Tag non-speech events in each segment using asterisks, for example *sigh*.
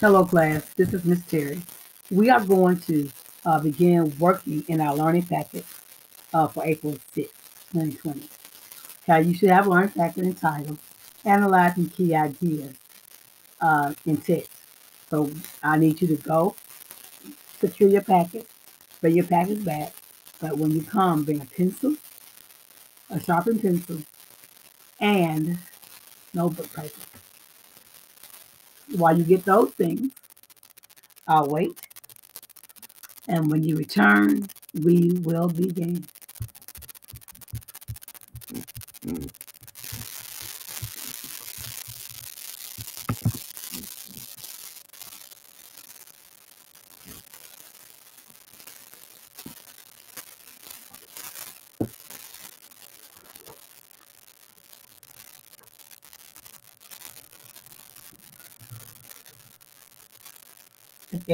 Hello, class. This is Miss Terry. We are going to uh, begin working in our learning packet uh, for April 6, 2020. Okay, you should have a learning packet entitled Analyzing Key Ideas uh, in Text. So I need you to go secure your packet, bring your packet back, but when you come, bring a pencil, a sharpened pencil, and notebook paper. While you get those things, I'll wait. And when you return, we will begin.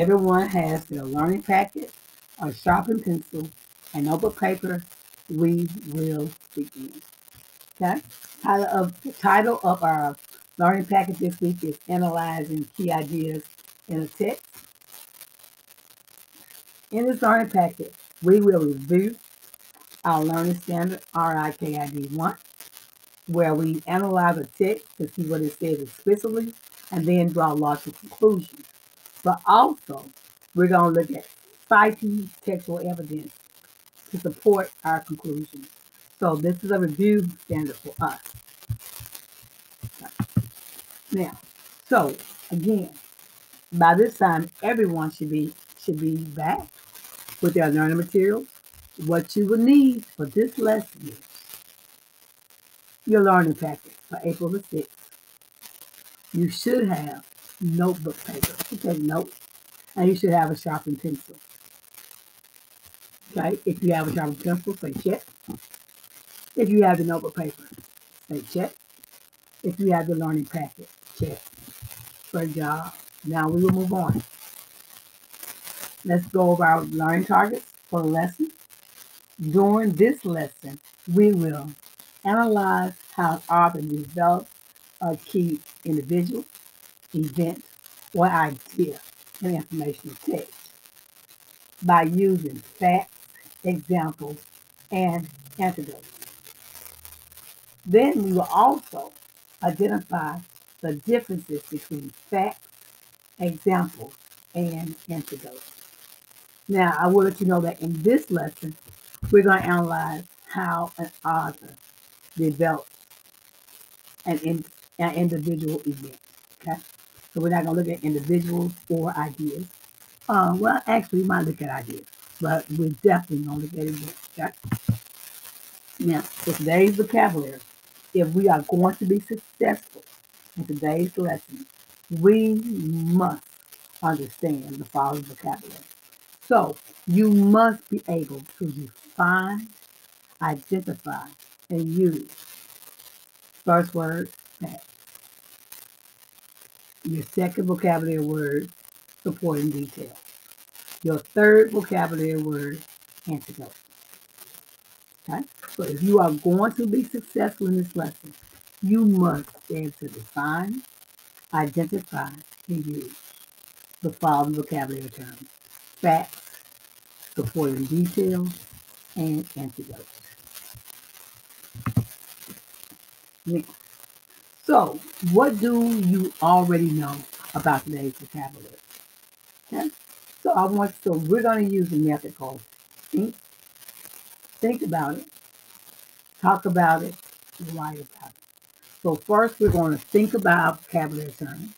Everyone has their learning packet, a sharpened pencil, and notebook paper, we will begin. Okay? Title of the title of our learning packet this week is Analyzing Key Ideas in a Text. In this learning packet, we will review our learning standard RIKID 1, where we analyze a text to see what it says explicitly and then draw logical conclusions. But also, we're going to look at citing textual evidence to support our conclusions. So this is a review standard for us. Now, so again, by this time, everyone should be should be back with their learning materials. What you will need for this lesson is your learning packet for April the 6th. You should have notebook paper to take and you should have a sharpened pencil. Okay, if you have a sharpened pencil, say check. If you have the notebook paper, say check. If you have the learning packet, check. Good job. Now we will move on. Let's go over our learning targets for the lesson. During this lesson, we will analyze how author develops a key individual, event, or idea in information text by using facts, examples, and antidotes. Then we will also identify the differences between facts, examples, and antidotes. Now, I will let you know that in this lesson, we're going to analyze how an author develops an, in, an individual event. Okay? So we're not going to look at individuals or ideas. Uh, well, actually, we might look at ideas, but we're definitely going to look at. Okay? Now, today's vocabulary, if we are going to be successful in today's lesson, we must understand the following vocabulary. So you must be able to define, identify, and use first word. Your second vocabulary word supporting detail. Your third vocabulary word antidote. Okay? So if you are going to be successful in this lesson, you must able to define, identify, and use the following vocabulary terms. Facts, supporting details, and antidotes. Now, so what do you already know about today's vocabulary? Okay? So I want so we're going to use a method called think, think about it, talk about it, write about it. So first we're going to think about vocabulary terms.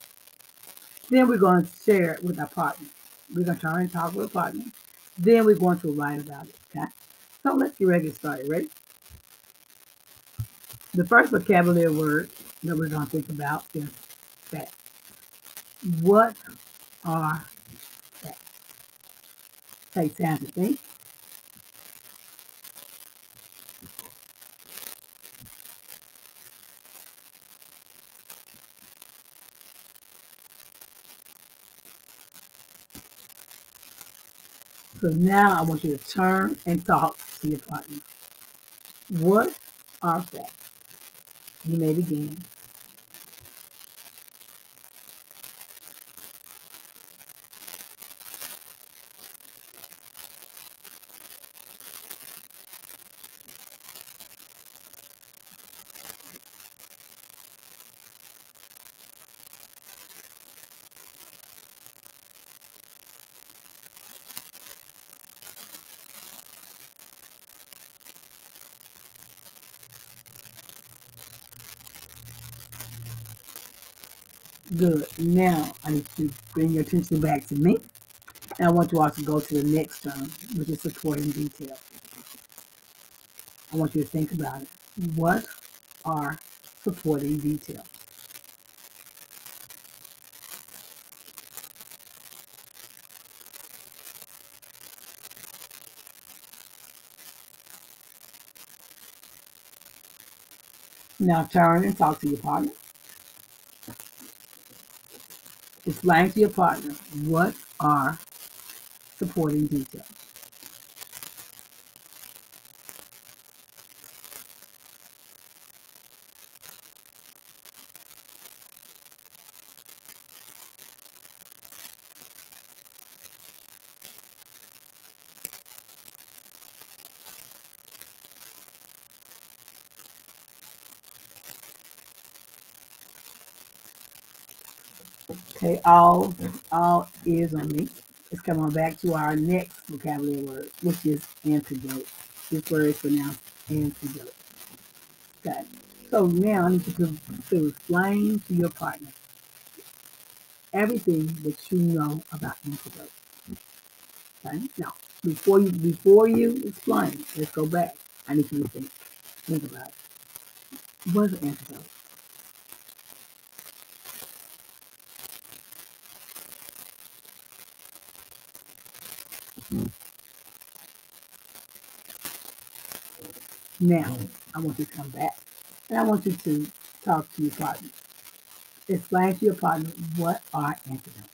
Then we're going to share it with our partner. We're going to try and talk with a partner. Then we're going to write about it. Okay? So let's get ready to start. Ready? The first vocabulary word that we're going to think about is facts. What are facts? Take time to think. So now I want you to turn and talk to your partner. What are facts? You may begin. Good. Now I need to bring your attention back to me. And I want you all to go to the next term, which is supporting detail. I want you to think about it. What are supporting details? Now turn and talk to your partner. Explain to your partner what are supporting details. Okay, all all is on me. Let's come on back to our next vocabulary word, which is antidote. This word is pronounced antidote. Okay. So now I need you to, to explain to your partner everything that you know about antidote. Okay. Now, before you before you explain, let's go back. I need you to think. Think about it. What is an antidote? Now, I want you to come back and I want you to talk to your partner. Explain to your partner what are antidotes.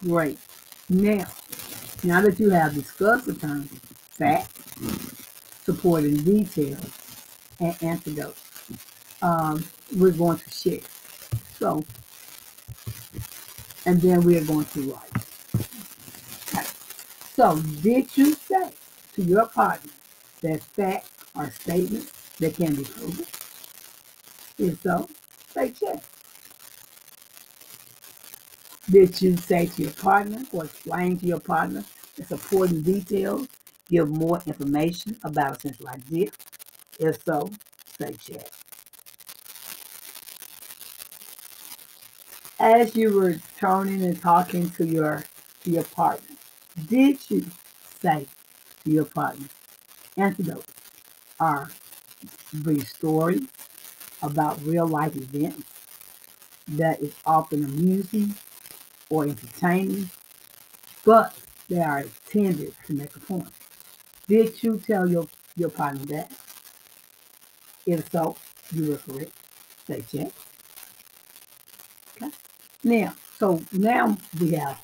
Great. Now, now that you have discussed the terms fact, supporting details, and antidotes, um, we're going to share. So, and then we are going to write. Okay. So, did you say to your partner that facts are statements that can be proven? If so, say check. Did you say to your partner or explain to your partner the supporting details, give more information about a central idea? If so, say check. As you were turning and talking to your to your partner, did you say to your partner, antidotes are brief story about real life events that is often amusing or entertaining, but they are intended to make a point. Did you tell your, your partner that? If so, you were correct. Say check. Okay. Now, so now we have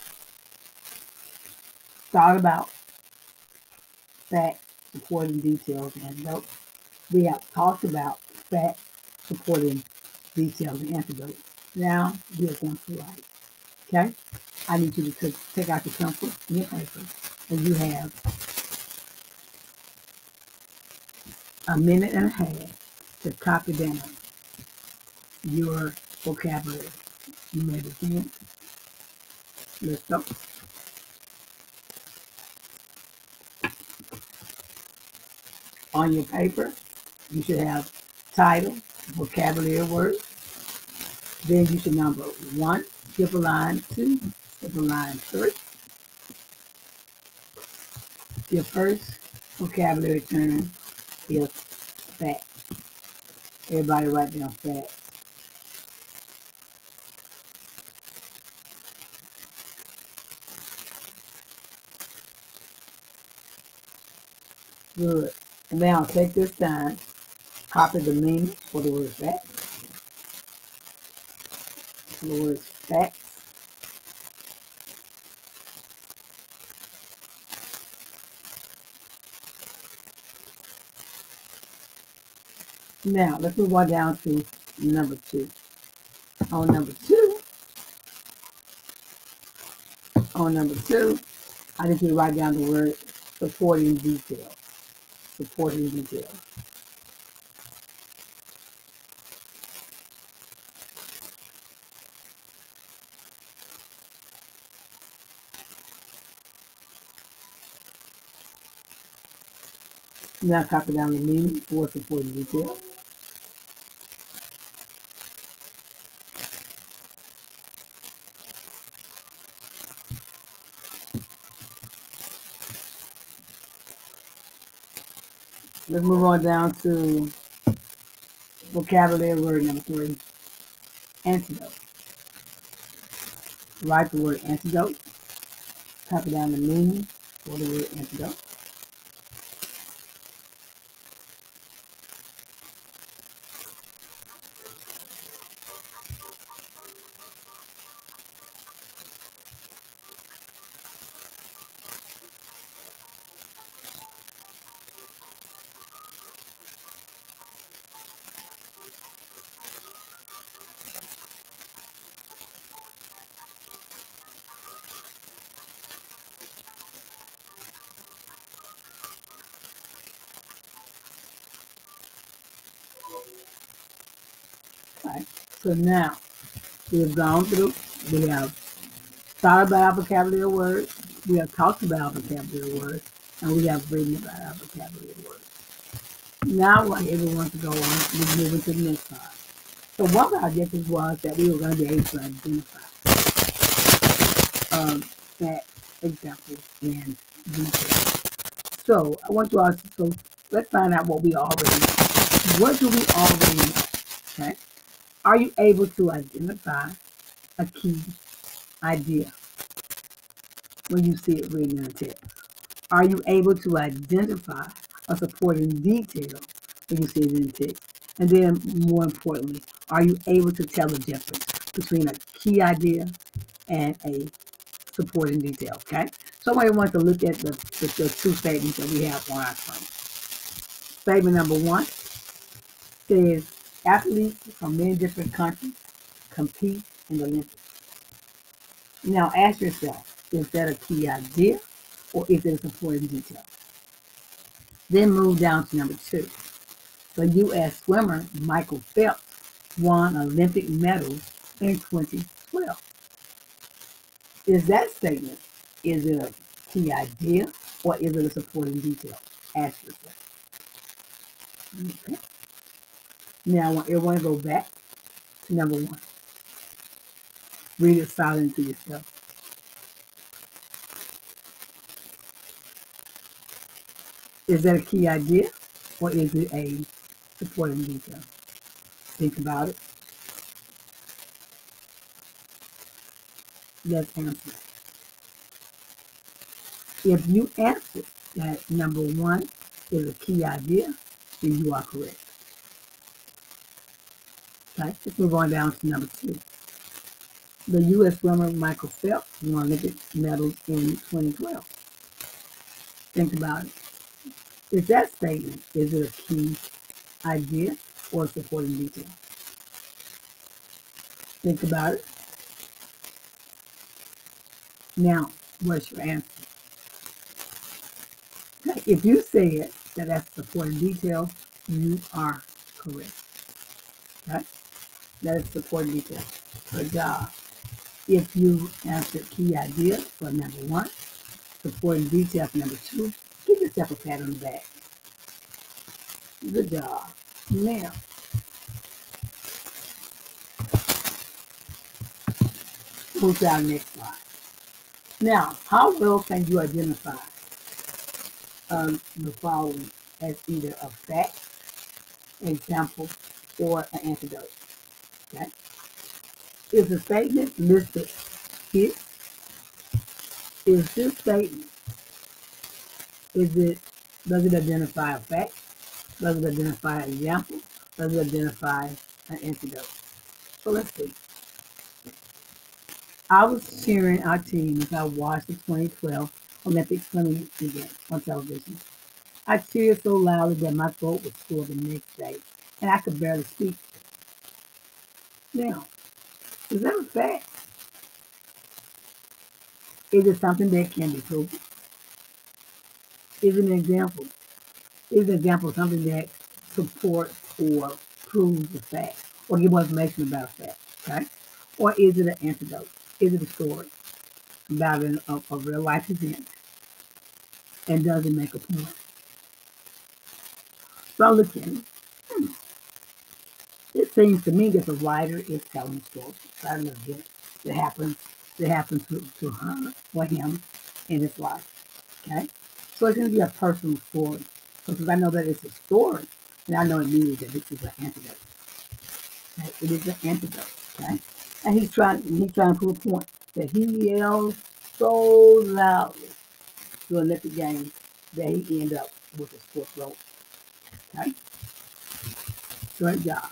thought about facts, supporting details, and notes. We have talked about facts, supporting details, and antidotes. Now we are going to write. Okay? I need you to take, take out your pencil and your paper, and you have a minute and a half to copy down your vocabulary. You may begin. Let's go. On your paper, you should have title, vocabulary words. Then you should number one, skip a line two, skip a line three. Your first vocabulary term is fat. Everybody write down fat. Good. Now take this time, copy the meaning for the word fat. The word facts. Now, let's move on down to number two. On number two, on number two, I just need to write down the word supporting detail. Supporting detail. Now copy down the meaning for supporting detail. Let's move on down to vocabulary word number three, antidote. Write the word antidote. Copy down the meaning for the word antidote. So now we have gone through, we have thought about our vocabulary words, we have talked about our vocabulary words, and we have written about our vocabulary words. Now I want everyone to go on and move into the next part. So one of our objectives was that we were going to be able to identify um, that example in detail. So I want you all to so let's find out what we already. What do we already know? Are you able to identify a key idea when you see it written in a text? Are you able to identify a supporting detail when you see it in text? And then, more importantly, are you able to tell the difference between a key idea and a supporting detail? Okay, so I want to look at the, the, the two statements that we have on our screen. Statement number one says athletes from many different countries compete in the Olympics. Now ask yourself, is that a key idea or is it a supporting detail? Then move down to number two. The U.S. swimmer Michael Phelps won Olympic medals in 2012. Is that statement, is it a key idea or is it a supporting detail? Ask yourself. Okay. Now I want everyone to go back to number one. Read it silently to yourself. Is that a key idea or is it a supporting detail? Think about it. Let's answer. If you answer that number one is a key idea, then you are correct. Okay, let's move on down to number two. The U.S. swimmer Michael Phelps won Olympic medals in 2012. Think about it. Is that statement, is it a key idea or a supporting detail? Think about it. Now, what's your answer? If you said that that's supporting detail, you are correct. Okay? That is supporting detail. Good job. If you answered key idea for number one, supporting detail for number two, give yourself a pat on the back. Good job. Now, move to our next slide. Now, how well can you identify um, the following as either a fact, example, or an antidote? Is the statement listed? Is this statement, is it, does it identify a fact? Does it identify an example? Does it identify an antidote? So let's see. I was cheering our team as I watched the 2012 Olympic swimming event on television. I cheered so loudly that my throat was sore the next day, and I could barely speak. Now, is that a fact? Is it something that can be proven? Is an example? Is an example something that supports or proves the fact or give more information about a fact, okay? Or is it an antidote? Is it a story about an, a, a real life event? And does it make a point? So I look at it. Hmm. It seems to me that the writer is telling. So I at it. That happens. That happens to, to her or him in his life. Okay. So it's going to be a personal story. Because I know that it's a story, and I know immediately that this is an antidote. Okay? It is an antidote. Okay. And he's trying. He's trying to prove a point that he yells so loudly to Olympic Games that he ended up with a sports rope. Okay? Great job.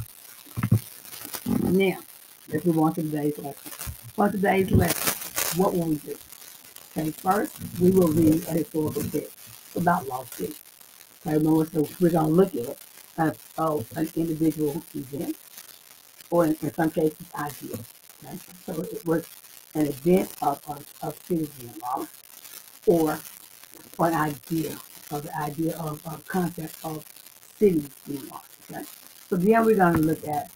Now, let's move on to today's lesson. For today's lesson, what will we do? Okay, first, we will read a historical text about Lost City. Okay, remember, so we're going to look at uh, oh, an individual event, or in, in some cases, idea. Okay? So it was an event of, of, of being lost, or, an idea, of the idea of, of concept of cities being lost. Okay? So then we're going to look at,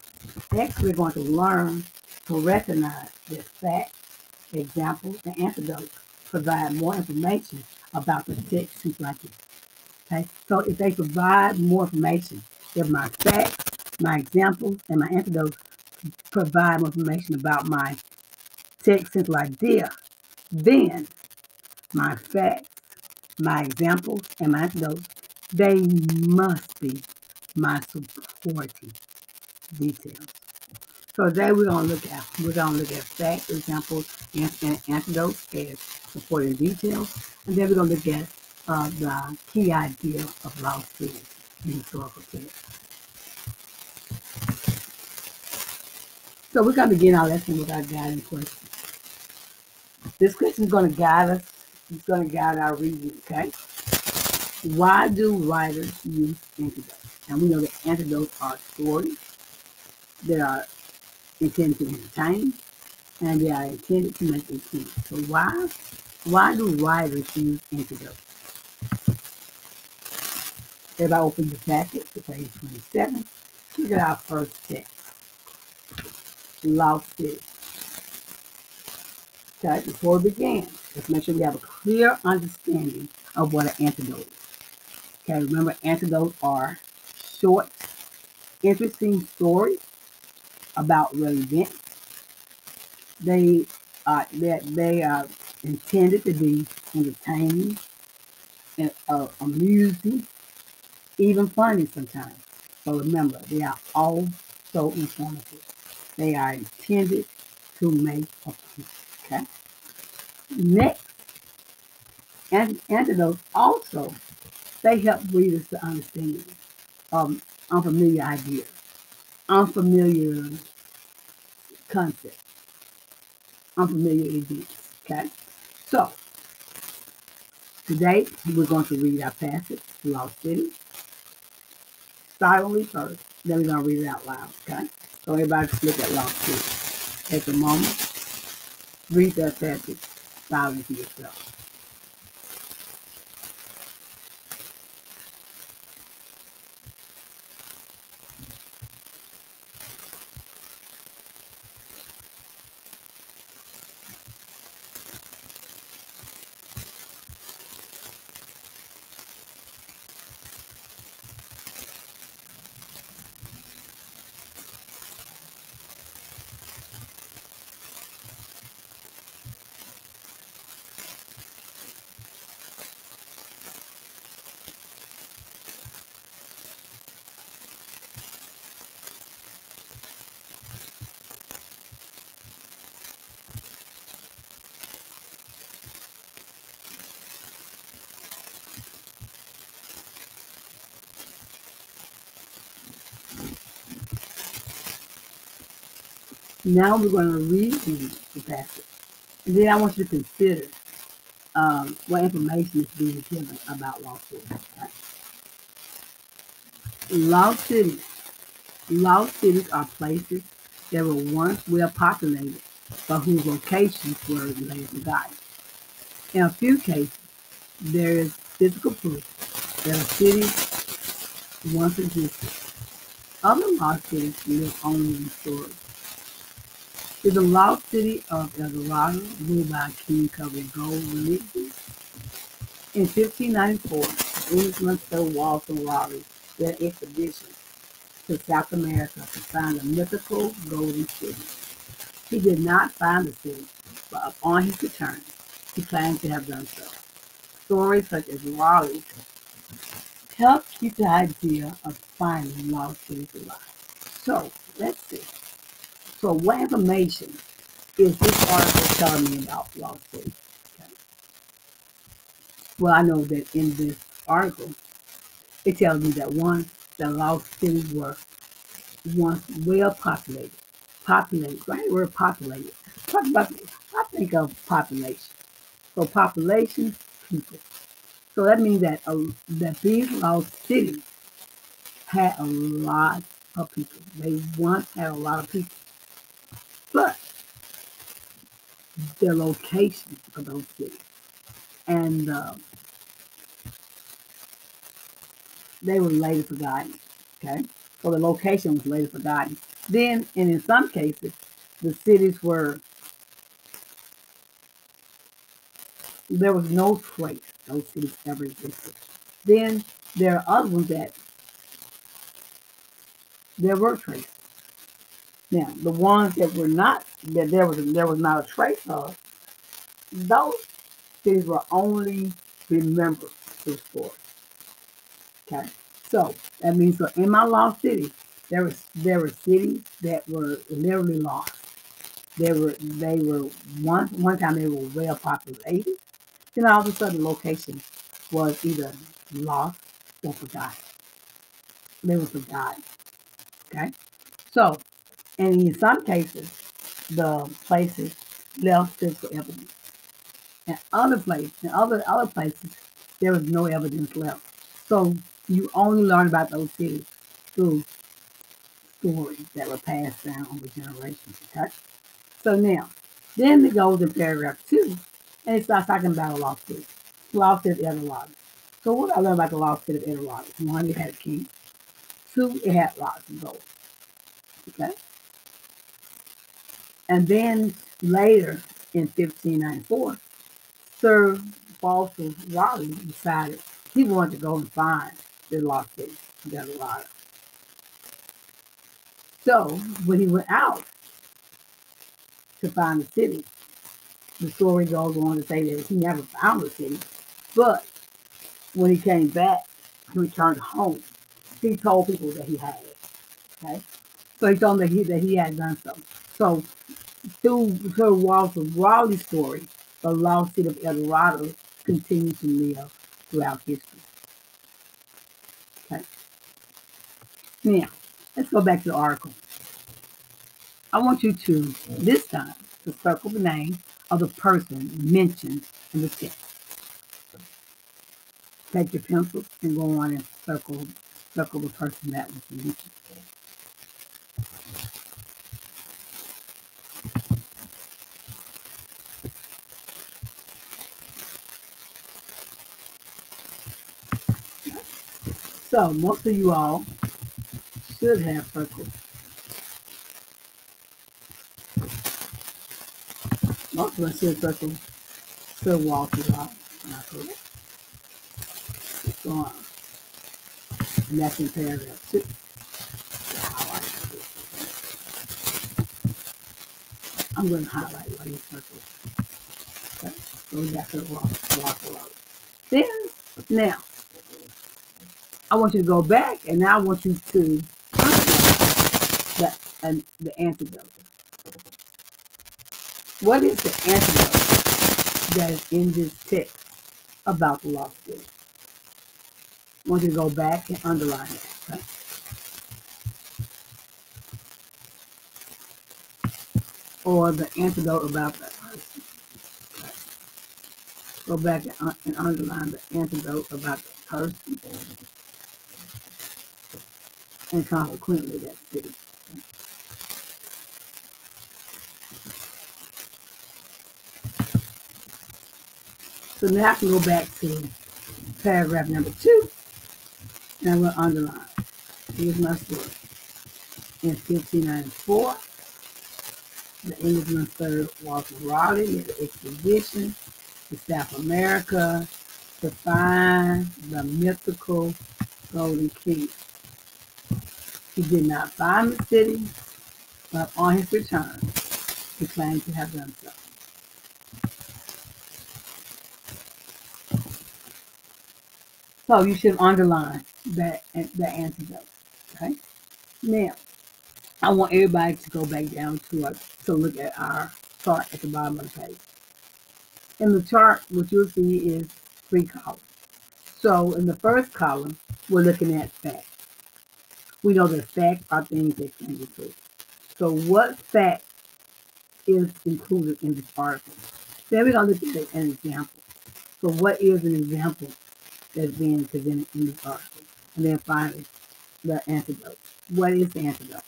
next we're going to learn to recognize that facts, examples, and antidotes provide more information about the text like it. Okay, so if they provide more information, if my facts, my examples, and my antidotes provide more information about my text central idea, then my facts, my examples, and my antidotes, they must be my supporting details. So today we're gonna look at we're gonna look at facts, examples, and, and antidotes as supporting details, and then we're gonna look at uh, the key idea of lost cities in historical text. So we're gonna begin our lesson with our guiding question. This question is gonna guide us. It's gonna guide our reading. Okay. Why do writers use antidotes? And we know that antidotes are stories that are intended to entertain and they are intended to make a point. So why why do writers use antidotes? If I open the packet to page 27, look at our first text. Lost City. Okay, before we begin, let's make sure we have a clear understanding of what an antidote is. Okay, remember antidotes are short, interesting stories about real events. They are that they are intended to be entertaining, and, uh, amusing, even funny sometimes. But remember, they are also informative. They are intended to make a point. Okay. Next, and antidotes also they help readers to understand um, unfamiliar ideas, unfamiliar concepts, unfamiliar events. Okay? So, today we're going to read our passage, Lost City. Silently first, then we're going to read it out loud. Okay? So, everybody just look at Lost City. Take a moment, read that passage silently to yourself. Now we're going to read the passage. And then I want you to consider um, what information is being given about lost cities. Right? Lost cities. Lost cities are places that were once well populated, but whose locations were later forgotten. In a few cases, there is physical proof that a city once existed. Other lost cities live only in stories is the lost city of El Dorado, ruled by King Gold religion. In 1594, Englishman Sir Walter Raleigh their expedition to South America to find the mythical Golden City. He did not find the city, but upon his return, he claimed to have done so. Stories such as Raleigh's help keep the idea of finding lost cities alive. So, let's see. So, what information is this article telling me about lost cities? Okay. Well, I know that in this article, it tells me that once the lost cities were once well populated. Populated, right? Word populated. Talk about, I think of population. So population, people. So that means that uh, that these lost cities had a lot of people. They once had a lot of people. But the location of those cities and uh, they were later forgotten. Okay, so the location was later forgotten. Then, and in some cases, the cities were there was no trace those cities ever existed. Then there are other ones that there were traces. Now, the ones that were not that there was there was not a trace of, those cities were only remembered through stories. Okay, so that means so in my lost city, there was there were cities that were literally lost. They were they were one one time they were well populated. Then all of a sudden, location was either lost or forgotten. They were forgotten. Okay, so and in some cases, the places left physical evidence. In other places, in other other places, there was no evidence left. So you only learn about those cities through stories that were passed down over generations. Okay? So now, then it goes in paragraph two, and it starts talking about a lost city. Lost city of Eldorado. So what I learned about the lost city of Eldorado? One, it had a king. Two, it had lots of gold. Okay? And then later in 1594, Sir Walter Raleigh decided he wanted to go and find the lost city Eldorado. So when he went out to find the city, the story goes on to say that he never found the city, but when he came back, he returned home. He told people that he had it. Okay, so he told them that he that he had done so. So through Sir Walter Raleigh's story, the lost city of El Dorado continues to live throughout history. Okay. Now, let's go back to the article. I want you to, this time, to circle the name of the person mentioned in the text. Take your pencil and go on and circle, circle the person that was mentioned. So most of you all should have circled. Most of us should circle Sir Walter out. Not correct. Go on. And that's in paragraph two. I'm going to highlight you circled. Okay. So we got walk, walk out. Then, now, I want you to go back and now I want you to the, and the antidote. What is the antidote that is in this text about the lost city? I want you to go back and underline it. Okay? Or the antidote about that person. Okay. Go back and, un and underline the antidote about the person and consequently that city. So now I can go back to paragraph number two, and going to underline. Here's my story. In 1594, the Englishman served Walter Raleigh at the expedition to South America to find the mythical Golden King. He did not find the city, but on his return, he claimed to have done so. So you should underline that the antidote. Okay. Now, I want everybody to go back down to a, to look at our chart at the bottom of the page. In the chart, what you'll see is three columns. So in the first column, we're looking at facts. We know that facts are things that can be true. So what fact is included in this article? Then we're going to look at an example. So what is an example that's being presented in this article? And then finally, the antidote. What is the antidote?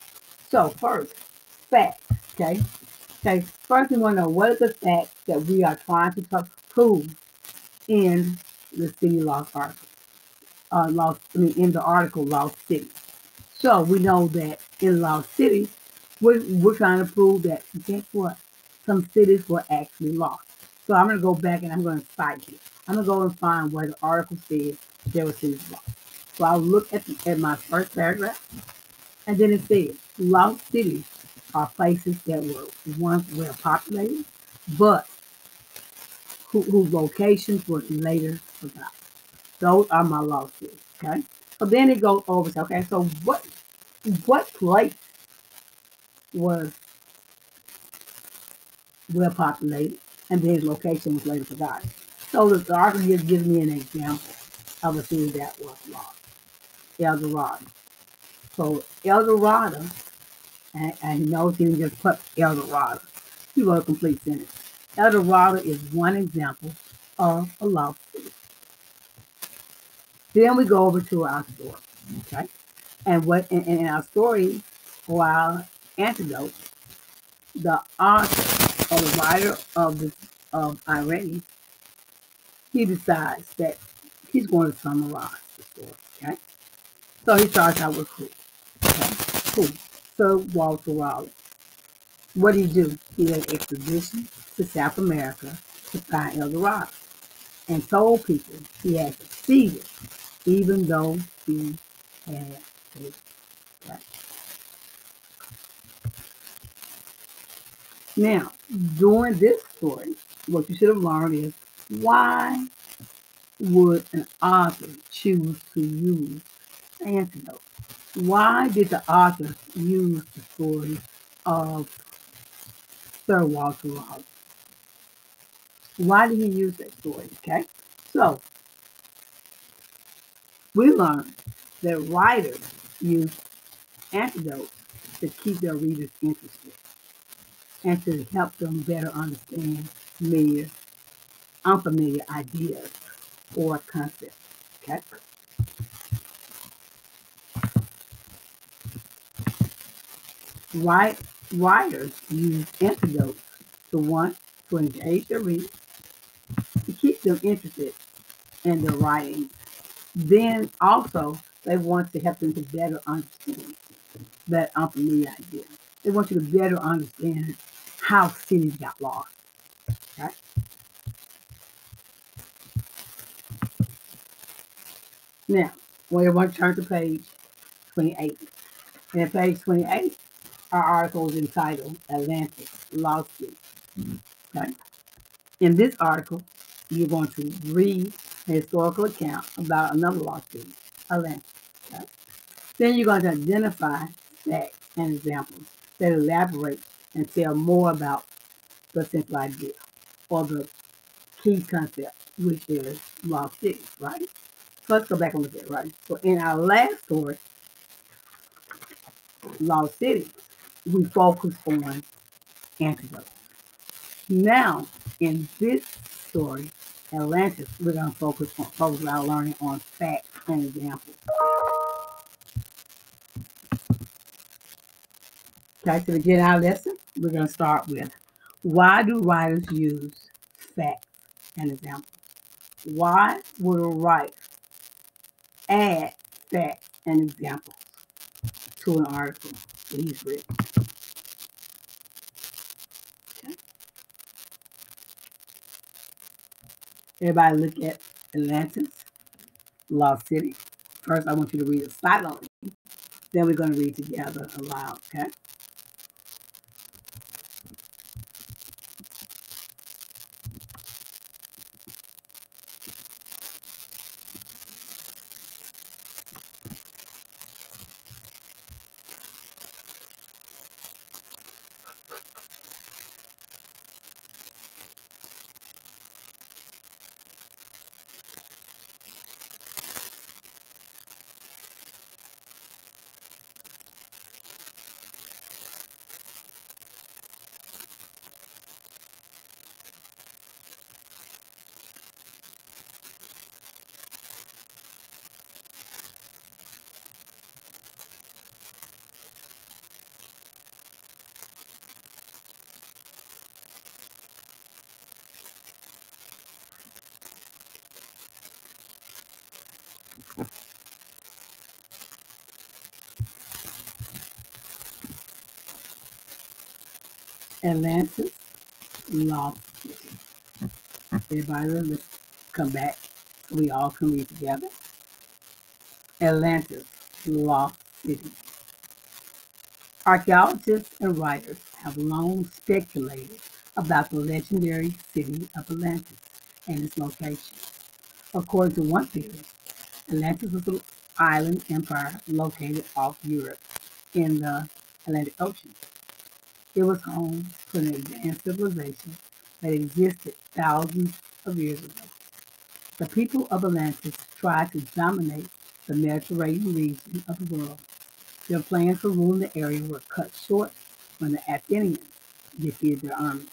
So first, fact, okay? Okay, first we want to know what is the fact that we are trying to prove in the city lost article. Uh, I mean, in the article Lost City. So we know that in Lost cities, we're, we're trying to prove that, guess what? Some cities were actually lost. So I'm going to go back and I'm going to cite it. I'm going to go and find where the article says there were cities lost. So I'll look at, the, at my first paragraph, and then it says, lost cities are places that were once well populated, but who, whose locations were later forgotten. Those are my lost cities. Okay. So then it goes over. Okay. So what what place was well populated, and then its location was later forgotten? So the article just gives me an example of a city that was lost. El Dorado. So El Dorado and, and he knows he just put El Dorado. He wrote a complete sentence. El Dorado is one example of a lost. Then we go over to our story, okay? And what in, in our story, for our antidote, the author or the writer of the of Irene, he decides that he's going to summarize the story, okay? So he starts out with who? Okay, who? Sir Walter Raleigh. What did he do? He led expedition to South America to find El Dorado and told people he had succeeded even though he had failed. Now, during this story, what you should have learned is why would an author choose to use antidote? Why did the author use the story of Sir Walter Raleigh? Why did he use that story? Okay, so we learned that writers use anecdotes to keep their readers interested and to help them better understand familiar, unfamiliar ideas or concepts. Okay. Write, writers use anecdotes to want to engage their readers, to keep them interested in their writing. Then also, they want to help them to better understand that unfamiliar idea. They want you to better understand how cities got lost. Okay? Now, we want to turn to page 28. And page 28, our article is entitled Atlantis Lost City. Okay. In this article, you're going to read historical account about another lawsuit, Atlantis. Okay. Then you're going to identify facts and examples that elaborate and tell more about the central idea or the key concept, which is cities, right? So let's go back and look at it, right? So in our last story, Lost City, we focus on antidote. Now, in this story, Atlantis, we're going to focus on focus our learning on facts and examples. Okay, to begin our lesson, we're going to start with why do writers use facts and examples? Why would a writer add facts and examples to an article that he's written? Everybody look at Atlantis, Lost City. First, I want you to read it silently Then we're going to read together aloud, okay? Atlantis lost city. Everybody, let's come back we all can read together. Atlantis lost city. Archaeologists and writers have long speculated about the legendary city of Atlantis and its location. According to one theory, Atlantis was an island empire located off Europe in the Atlantic Ocean. It was home to an advanced civilization that existed thousands of years ago. The people of Atlantis tried to dominate the Mediterranean region of the world. Their plans for ruling the area were cut short when the Athenians defeated their army.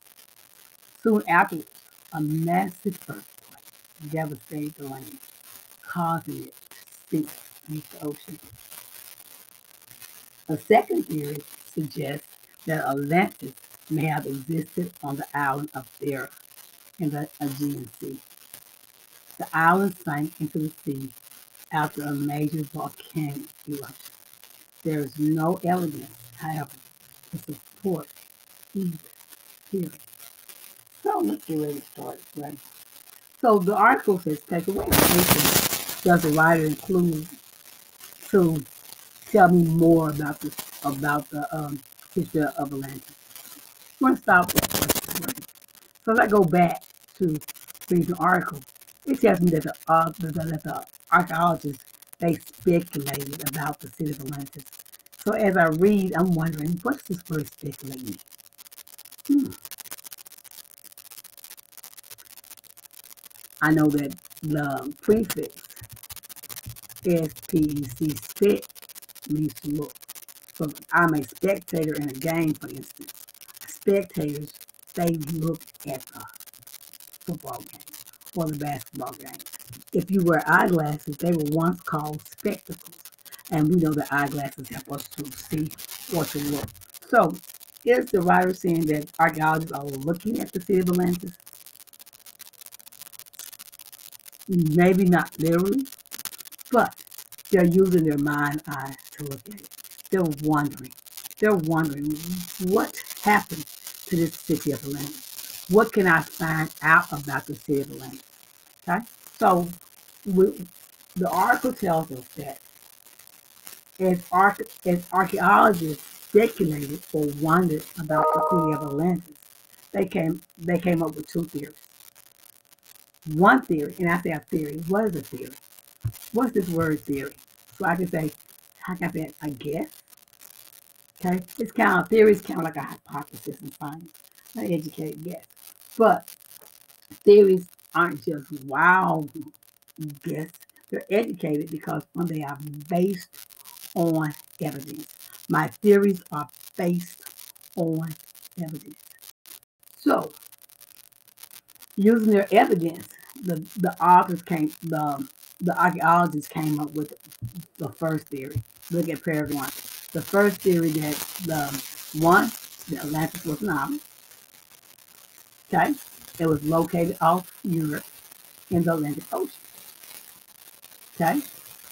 Soon afterwards, a massive earthquake devastated the land, causing it to sink beneath the ocean. A second theory suggests that Atlantis may have existed on the island of Thera in the Aegean Sea. The island sank into the sea after a major volcanic eruption. There is no evidence, however, to support either theory. So let's get ready to start. Right? So the article says, take away information does the writer include to tell me more about this about the um, history of Atlantis? I'm going to stop as I go back to read the article, it tells me that the, uh, that the archaeologists they speculated about the city of Atlantis. So as I read, I'm wondering, what's this word speculating? Hmm. I know that the prefix S-P-E-C, spec, means to look. So I'm a spectator in a game, for instance. Spectators, they look at the football game or the basketball game. If you wear eyeglasses, they were once called spectacles. And we know that eyeglasses help us to see or to look. So is the writer saying that archaeologists are looking at the city of Atlantis? Maybe not literally, but they're using their mind eye to look at it. They're wondering. They're wondering what happened to this city of Atlantis. What can I find out about the city of Atlantis? Okay, so we, the article tells us that as, arch- as archaeologists speculated or wondered about the city of Atlantis, they came they came up with two theories. One theory, and I say a theory. What is a theory? What's this word theory? So I can say, I say, I guess. Okay, it's kind of theory is kind of like a hypothesis in science, an educated guess. But theories aren't just wild guess; they're educated because when they are based on evidence. My theories are based on evidence. So, using their evidence, the, the authors came, the, the archaeologists came up with the first theory. Look at paragraph one. The first theory that the one, the Atlantis was an island. Okay, it was located off Europe in the Atlantic Ocean. Okay,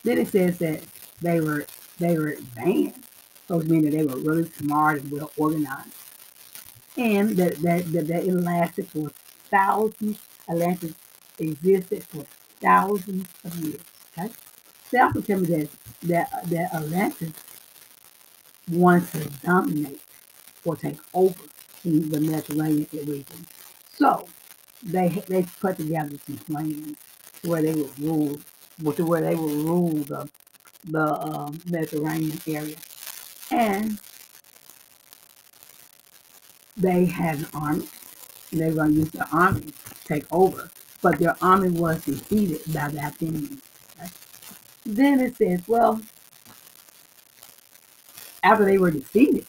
then it says that they were they were advanced, which means that they were really smart and well organized, and that that that, that it lasted for thousands. Atlantis existed for thousands of years. Okay, tell me that that Atlantis wanted to dominate or take over in the Mediterranean region. So they they put together some plans where they would rule, to where they would rule the the um, Mediterranean area, and they had an army. They were going to use their army to take over, but their army was defeated by the Athenians. Then it says, well, after they were defeated,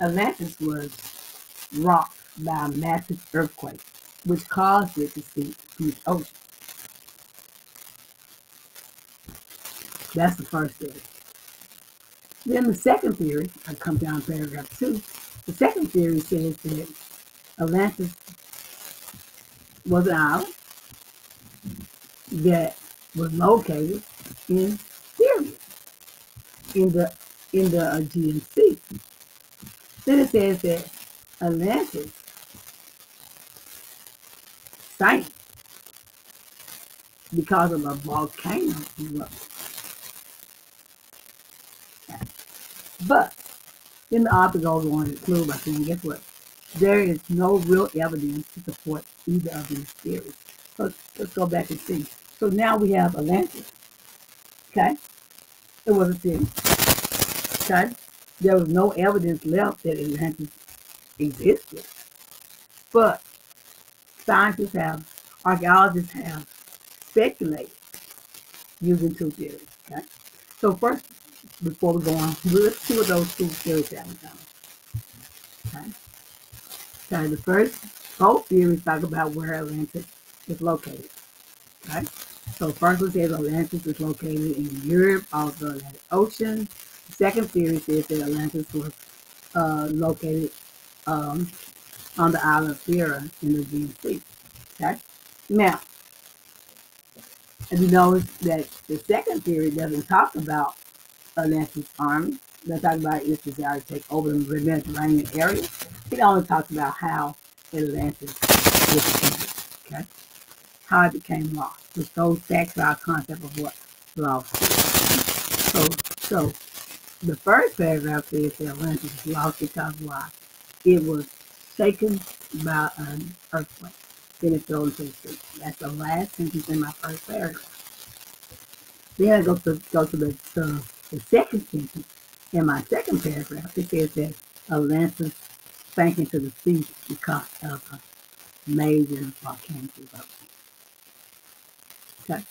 Atlantis was rocked by a massive earthquake, which caused it to sink to the ocean. That's the first theory. Then the second theory, I come down to paragraph two. The second theory says that Atlantis was an island that was located in Thera, in the in the uh, Aegean Sea. Then it says that Atlantis sank because of a volcano eruption. But then the author goes on to conclude by saying, guess what? There is no real evidence to support either of these theories. So let's go back and see. So now we have Atlantis. Okay? It was a theory. Okay? There was no evidence left that Atlantis existed. But scientists have, archaeologists have speculated using two theories. Okay? So first, before we go on, let's see what those two theories have Okay? So the first, both theories talk about where Atlantis is located. Okay? So first one says Atlantis is located in Europe off the Atlantic Ocean. The second theory says that Atlantis was uh, located um, on the island of Thera in the Aegean Sea. Okay? Now, if you notice that the second theory doesn't talk about Atlantis army, doesn't talk about its desire to take over the Mediterranean area. It only talks about how Atlantis was defeated, okay? How it became lost, which goes back to our concept of what lost is. So, so the first paragraph says that Atlantis was lost because why? It was shaken by an earthquake. Then it fell into the sea. That's the last sentence in my first paragraph. Then I go to go to the, the, the second sentence in my second paragraph. It says that Atlantis sank into the sea because of a major volcanic eruption. Okay.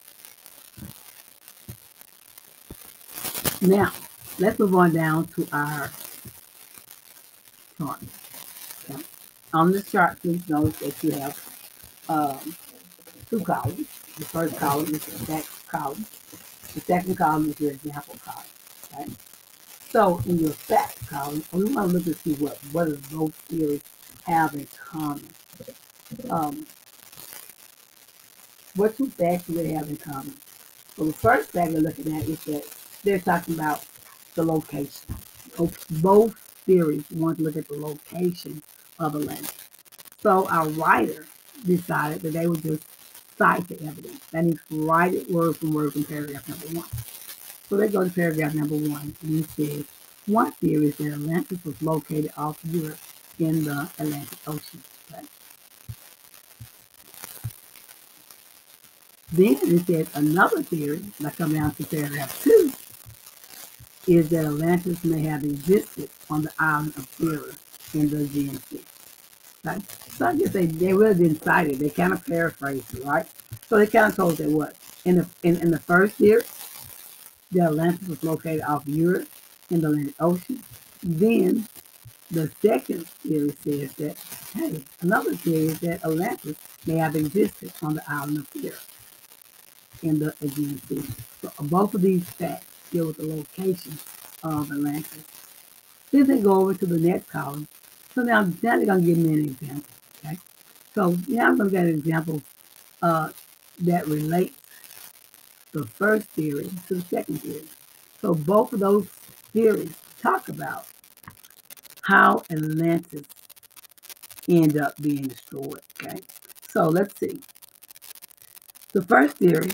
Now, let's move on down to our chart. Okay. On this chart, please notice that you have um, two columns. The first column is the fact column. The second column is your example column. Okay? So in your fact column, we want to look and see what what does both theories have in common. Um, what two facts do they have in common? Well, the first fact we're looking at is that they're talking about the location. Both theories want to look at the location of a. So our writer decided that they would just cite the evidence. That means write it word for word from paragraph number one. So let's go to paragraph number one, and it says, one theory is that Atlantis was located off Europe in the Atlantic Ocean. Right? Then it says another theory, like come down to paragraph two, is that Atlantis may have existed on the island of Thera in the Sea. Right? So I guess they, they really didn't cite it. They kind of paraphrased it, right? So they kind of told that what? In the in, in the first theory, the Atlantis was located off Europe in the Atlantic Ocean. Then the second theory says that, hey, another theory is that Atlantis may have existed on the island of Thera in the Aegean Sea. So both of these facts deal with the location of Atlantis. Then they go over to the next column so now, now they're going to give me an example. Okay. So now I'm going to get an example uh, that relates the first theory to the second theory. So both of those theories talk about how Atlantis end up being destroyed. Okay. So let's see. The first theory,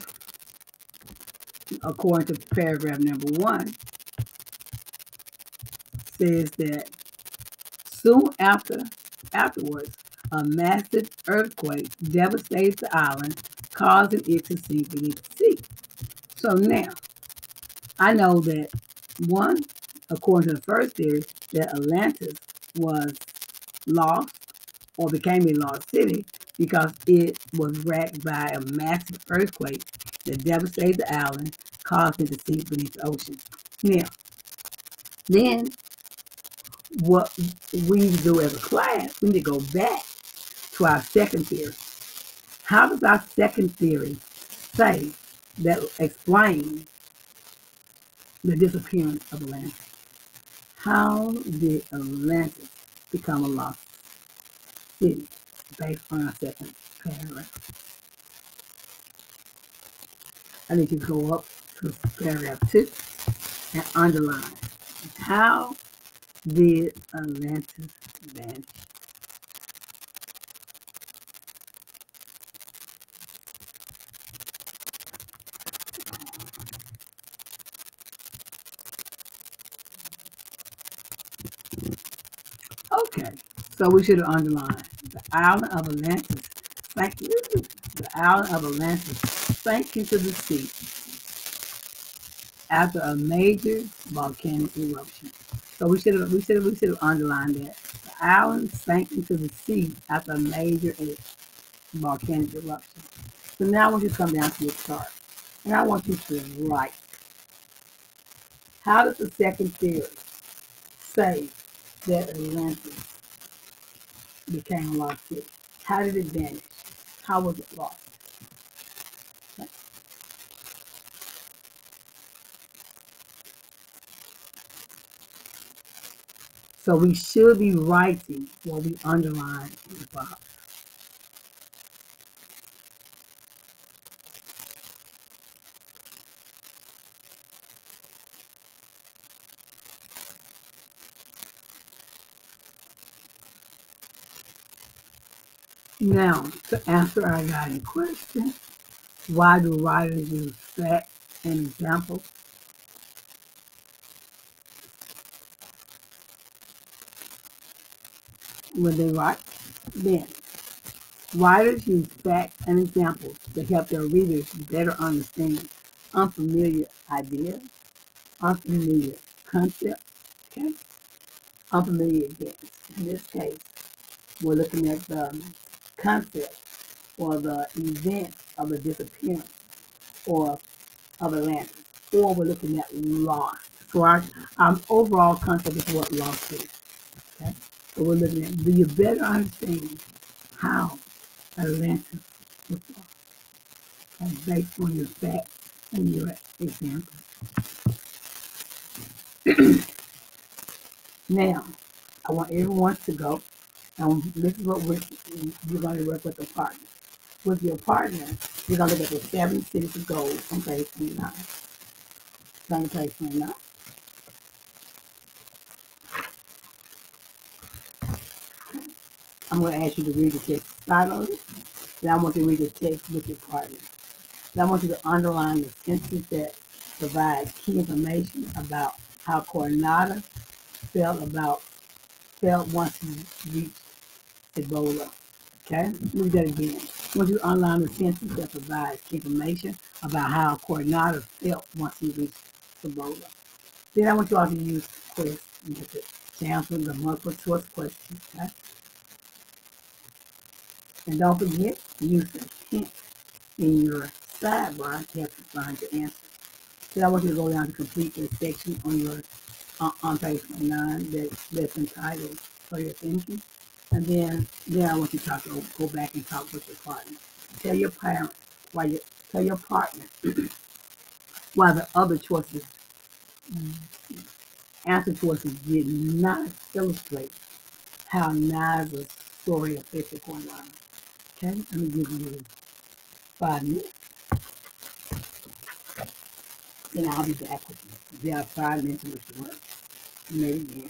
according to paragraph number one, says that soon after afterwards, a massive earthquake devastated the island, causing it to sink beneath the sea. So now, I know that one, according to the first theory, that Atlantis was lost or became a lost city because it was racked by a massive earthquake that devastated the island, causing to sink beneath the ocean. Now, then what we do as a class, we need to go back to our second theory. How does our second theory say that explain the disappearance of Atlantis? How did Atlantis become a lost city based on our second paragraph? I need you to go up to paragraph two and underline. How did Atlantis vanish? Okay, so we should have underlined the island of Atlantis. You. The island of Atlantis sank into the sea after a major volcanic eruption. So we should have we should have we should have underlined that. The island sank into the sea after a major volcanic eruption. So now I want you to come down to your chart. And I want you to write. How does the second theory say that Atlantis became lost? How did it vanish? How was it lost? So we should be writing what we underline in the box. Now, to answer our guiding question, why do writers use facts and examples? When they write? Then, writers use facts and examples to help their readers better understand unfamiliar ideas, unfamiliar concepts, okay? Unfamiliar events. In this case, we're looking at the concept or the event of the disappearance or of Atlantis, or we're looking at loss. So our, um, our overall concept is what loss is. So we're looking at do you better understand how was lost? And based on your facts and your example. *clears throat* now, I want everyone to go. Um, this is what we're, you're going to work with a partner. With your partner, you're going to look at the seven cities of gold on page 29. Turn to page 29. I'm going to ask you to read the text silently. Then I want you to read the text with your partner. Then I want you to underline the sentences that provide key information about how Coronado felt about felt once he reached Cibola. Okay? Read that again. Want you to underline the sentence that provides key information about how Coronado felt once he reached Cibola. Then I want you all to use questions to answer the multiple choice questions. Okay? And don't forget to use the hint in your sidebar to help you find your answer. So I want you to go down to complete this section on your on, on page 29 that, that's entitled For Your Thinking. And then then I want you to talk go, go back and talk with your partner. Tell your parent why you tell your partner *clears throat* why the other choices answer choices did not illustrate how neither story affected going let me give you five minutes. Then I'll be back with you. You have five minutes with the work, maybe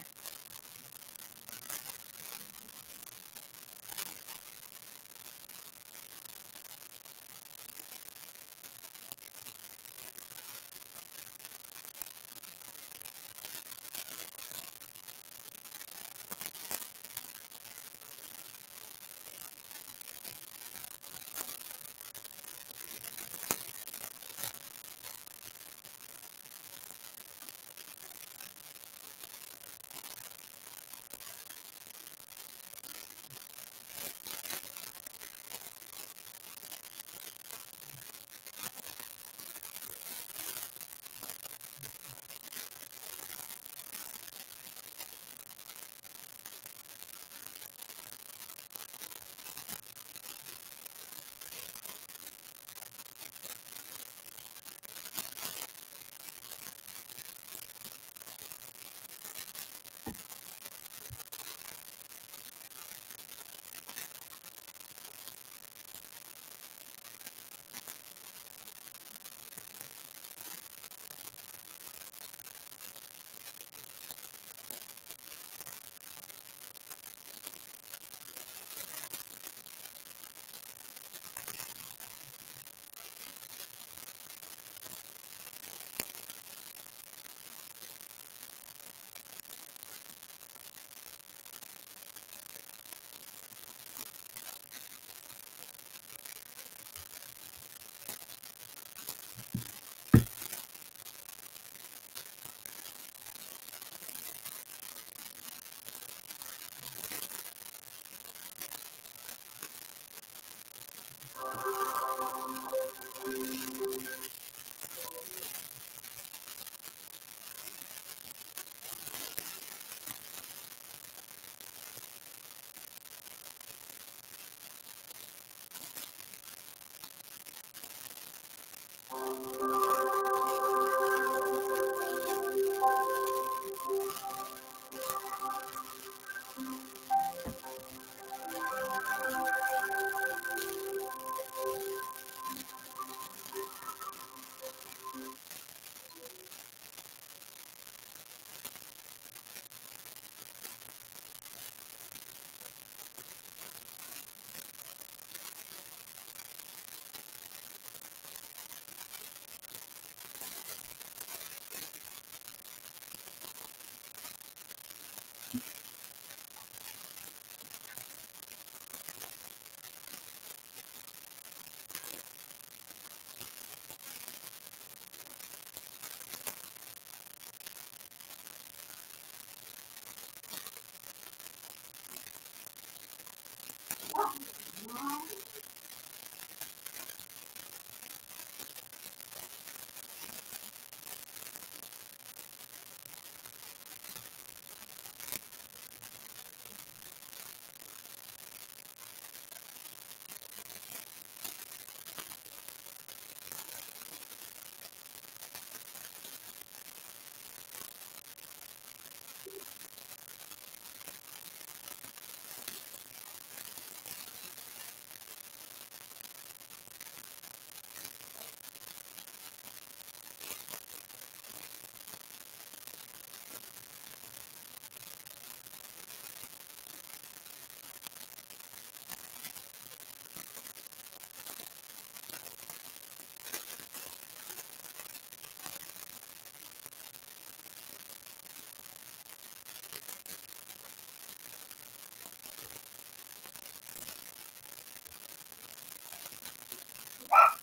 All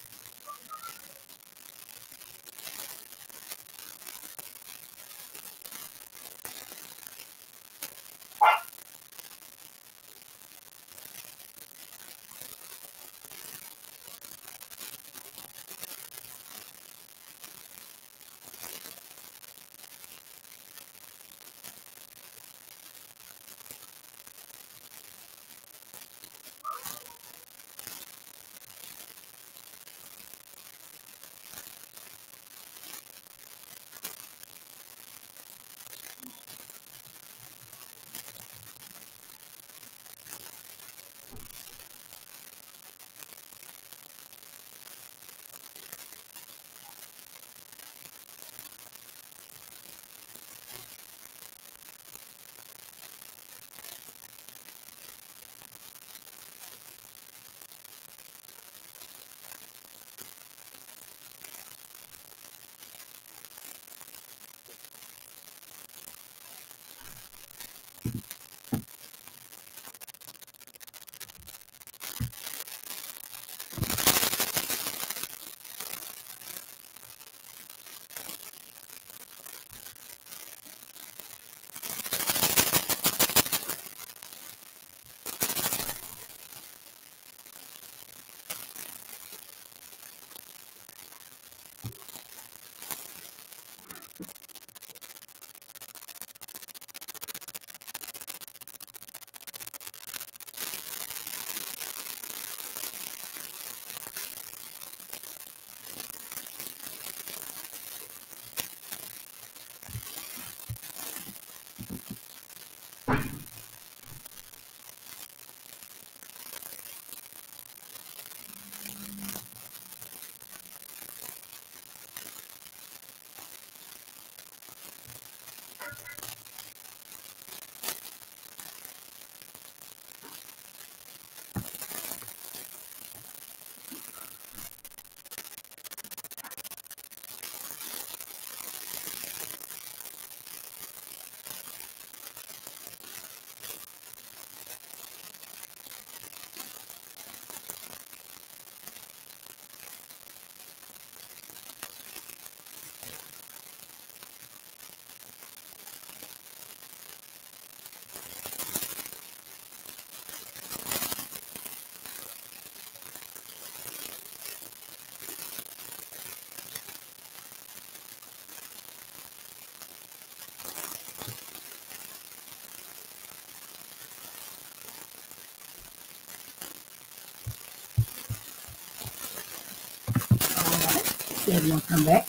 right. So everyone come back.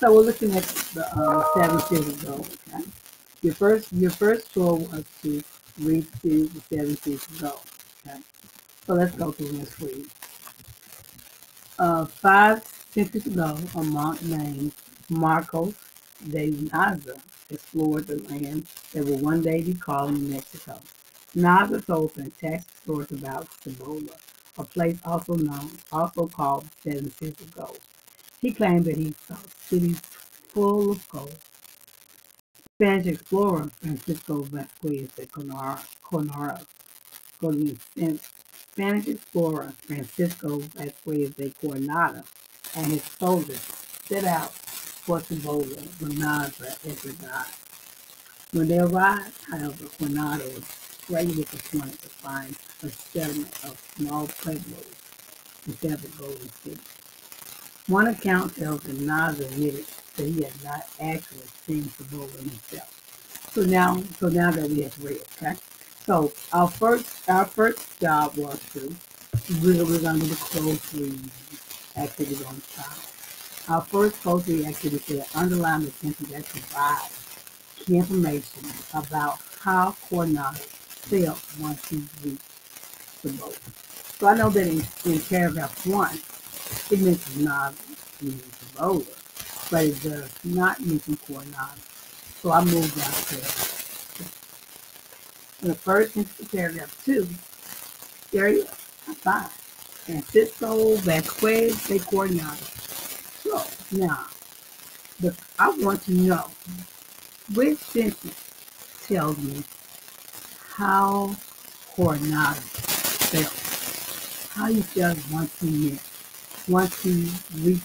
So we're looking at the uh, seven cities goal. Okay. Your first your first chore was to read through the seven cities goal. Okay. So let's go through this for you. Uh, five centuries ago, a monk named Marcos de Naza explored the land that would one day be called New Mexico. Naza told fantastic stories about Cibola, a place also known, also called Seven of Gold. He claimed that he saw cities full of gold. Spanish explorer Francisco Vasquez de Conara, Spanish explorer Francisco Vasquez de Coronado and his soldiers set out for Cibola when Naza entered the When they arrived, however, Coronado was greatly disappointed to find a settlement of small pueblos instead of a golden city. One account tells that Nas admitted that he had not actually seen Cibola himself. So now, so now that we have read, okay. So our first, our first job was to we're, to the close reading activity on the top. Our first close reading activity said underline the sentence that provides key information about how Coronado felt once he reached the boat. So I know that in, in paragraph one, it mentions Nas meaning Cibola, but it does not mention Coronado. So I moved down to the first paragraph two, is, I find. Francisco Vasquez de Coronado. So now, the, I want to know which sentence tells me how Coronado felt. How felt once he met, once he reached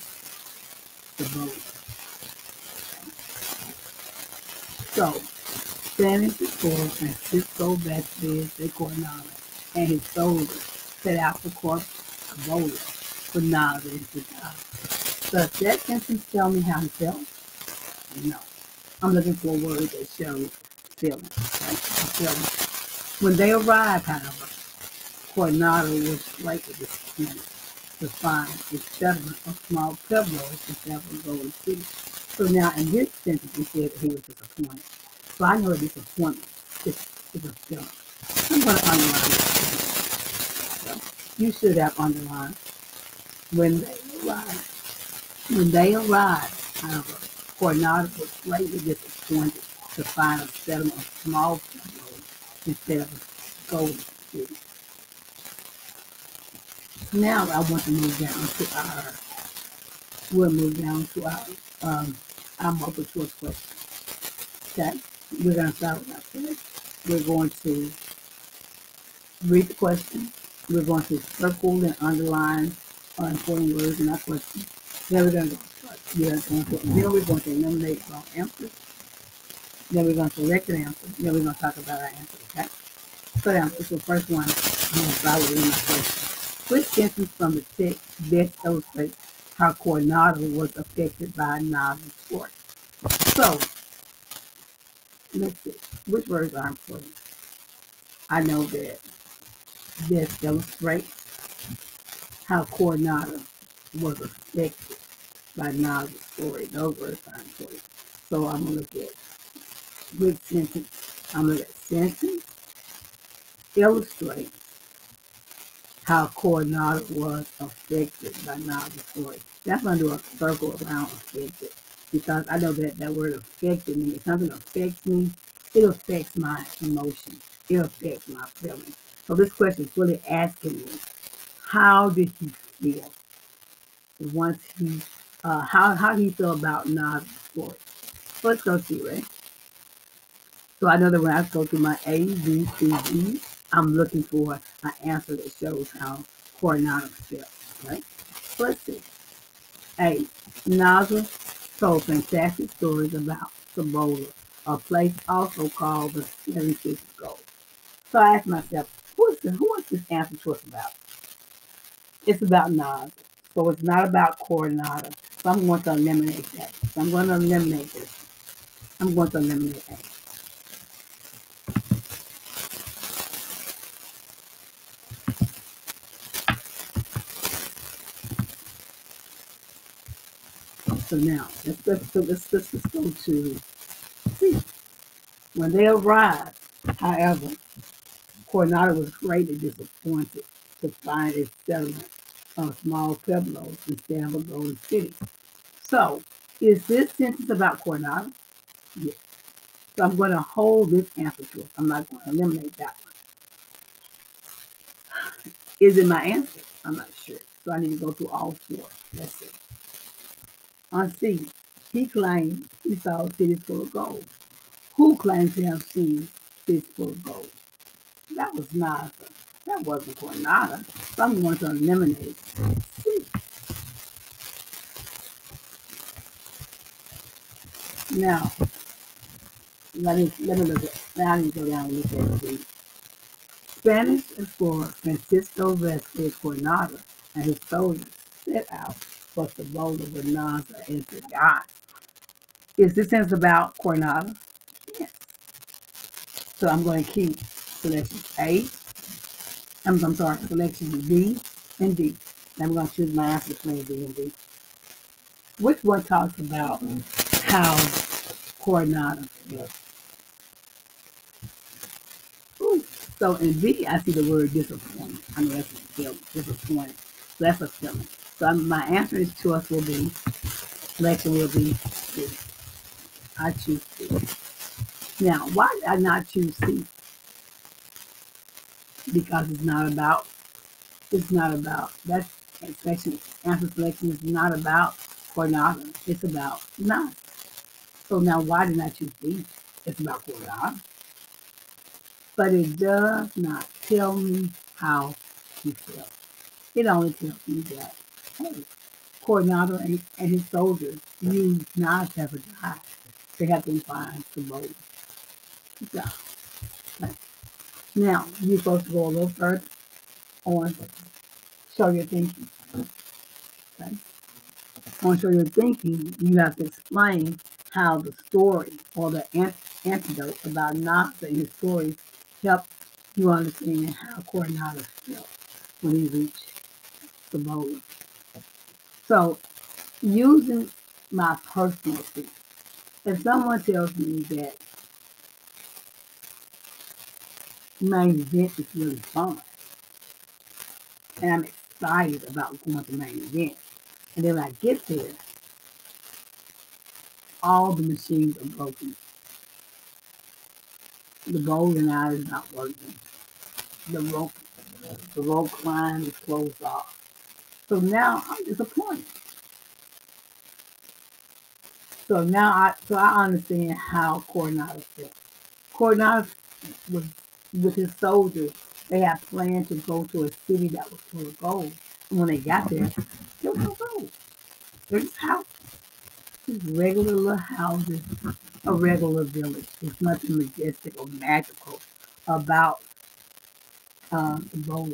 the boat. So, standing before Francisco Vasquez de Coronado and his soldiers set out for Corp Ebola for Nas and his job. Does that sentence tell me how he felt? No. I'm looking for a word that shows feeling. Right? When they arrived, however, Coronado was slightly disappointed to find a settlement of small pueblos instead of golden city. So now in this sentence, he said he was disappointed. So I know disappointment is, is a feeling. I'm going to underline it. So you should have underlined when they arrived. When they arrived, however, Coronado was slightly disappointed to find a settlement of small pueblos instead of golden city. Now I want to move down to our, we'll move down to our, um, our multiple choice question. Okay, we're going to start with our first. We're going to read the question. We're going to circle and underline uh, important words in our question. Then we're going to go to, then we're going to eliminate wrong answers. Then we're going to select an answer. Then we're going to talk about our answer, okay? So now, this is the first one. I'm going to start with my question. Which sentence from the text best illustrates how Coronado was affected by Nas's story? So, let's see. Which words are important? I know that best illustrates how Coronado was affected by Nas's story. Those words are important. So I'm going to look at which sentence. I'm going to sentence illustrates how Coronado was affected by Nas's story. That's do a circle around affected because I know that that word affected me. If something affects me, it affects my emotions. It affects my feelings. So this question is really asking me, how did he feel once he, uh, how how he feel about Nas' story? Let's go see, right? So I know that when I go through my A, B, C, D, I'm looking for an answer that shows how Coronado felt, right? Let's see. A, Naza told fantastic stories about Cibola, a place also called the Seven Cities Gold. So I asked myself, who is this, who is this answer choice about? It's about Nas. So it's not about Coronado. So I'm going to eliminate that. So I'm going to eliminate this. I'm going to eliminate A. So now let's let's let's, let's, let's go to C. When they arrived, however, Coronado was greatly disappointed to find a settlement of small pueblos instead of a golden city. So, is this sentence about Coronado? Yes. So I'm going to hold this answer to it. I'm not going to eliminate that one. Is it my answer? I'm not sure. So I need to go through all four. Let's see. On C, he claimed he saw cities full of gold. Who claims to have seen cities full of gold? That was not. That wasn't Coronado. So I'm going to eliminate C. Now, let me let me look at now I to go down and look at the Spanish explorer Francisco Vázquez Coronado and his soldiers set out for Cibola with Naza and Trigas. Is this sentence about Coronado? Yes. So I'm going to keep selection A. I'm, I'm sorry, selection B and D. And I'm going to choose my answer between B and D. Which one talks about how Coronado? Ooh, So in B, I see the word disappointed. I know that's a feeling, disappointed. So that's a feeling. So I'm- my answer is to us will be, selection will be C. I choose C. Now, why did I not choose C? Because it's not about, it's not about, that section, answer selection is not about Coronado. It's about not. So now why did I choose B? It's about Coronado. But it does not tell me how he feels. It only tells me that, hey, Coronado and, and his soldiers used knives to have a die. They have been fined to both. Good job. Okay. Now, you're supposed to go a little further on show your thinking. Okay. On show your thinking, you have to explain how the story or the an- antidote about Knox and his stories help you understand how Coronado felt when he reached the bowl. So, using my personal thing, if someone tells me that main event is really fun, and I'm excited about going to main event, and then when I get there, all the machines are broken. The bowling alley is not working. The rope, the rope climb is closed off. So now I'm disappointed. So now I so I understand how Coronado felt. Coronado was with his soldiers. They had planned to go to a city that was full of gold. And when they got there, there was no gold. There's houses, just regular little houses, a regular village. There's nothing majestic or magical about um, bowl.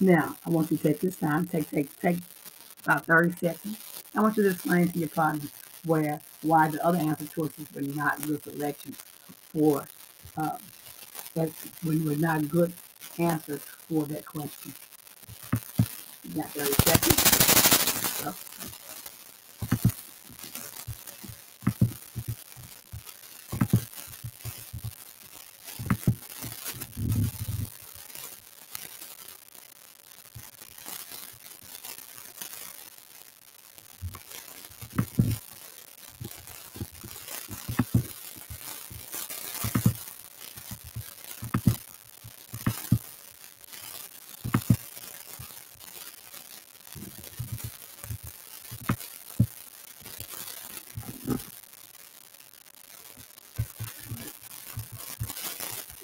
Now, I want you to take this time, take take take about 30 seconds. I want you to explain to your partner where why the other answer choices were not good selections for um, that when were not good answers for that question. You got 30 seconds. So,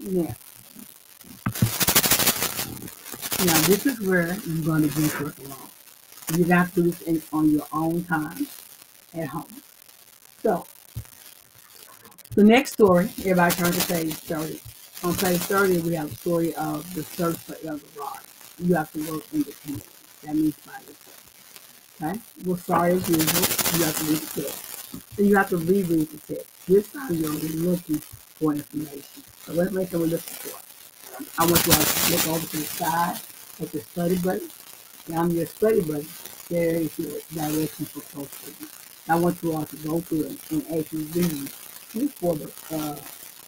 Now this is where you're going to venture along. You got to do this in, on your own time at home. So the next story, everybody turn to page 30. On page 30, we have the story of the search for El Dorado. You have to work independently. That means by yourself. Okay? We'll start as usual. You have to read the text. And you have to reread the text. This time you're looking for information. For. I want you all to look over to the side at the study button. Now I'm your study button. There is your direction for close reading. I want you all to go through it and actually read. Look for the uh,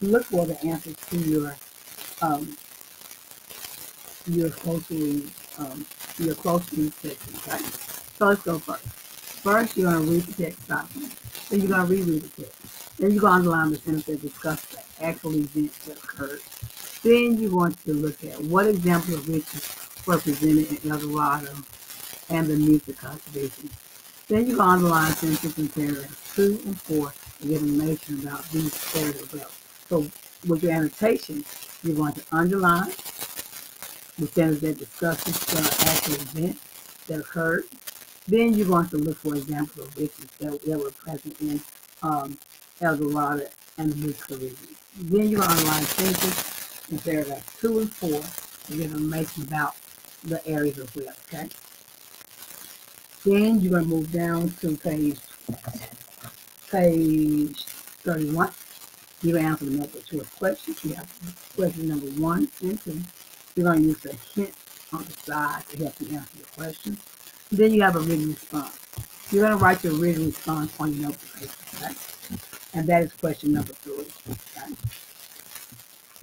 look for the answers to your um, your close reading um, your close reading section. Okay. So let's go first. First, you're going to read the text document. Then you're going to reread the text. Then you're going to underline the sentence that discuss actual events that occurred. Then you want to look at what examples of riches were presented in El Dorado and the Muisca civilization. Then you underline sentences in paragraphs two and four to get information about these paragraphs. So with your annotation, you want to underline the sentence that discusses the actual event that occurred. Then you want to look for examples of riches that, that were present in um, El Dorado and the Muisca region. Then you're going to underline sentences in paragraphs two and four to give information about the areas of web, okay? Then you're gonna move down to page, page thirty-one. You answer the multiple choice questions. You have question number one and two. You're gonna use the hint on the side to help you answer the question. Then you have a written response. You're gonna write your written response on your notebook, okay? And that is question number three.